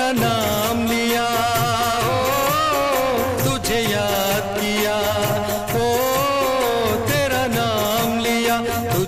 तेरा नाम लिया ओ, तुझे याद किया